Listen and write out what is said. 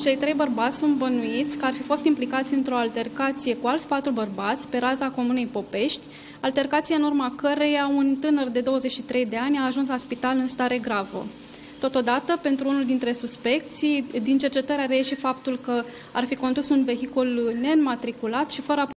Cei trei bărbați sunt bănuiți că ar fi fost implicați într-o altercație cu alți patru bărbați pe raza comunei Popești, altercație în urma căreia un tânăr de 23 de ani a ajuns la spital în stare gravă. Totodată, pentru unul dintre suspecții, din cercetare a reieșit faptul că ar fi condus un vehicul neînmatriculat și fără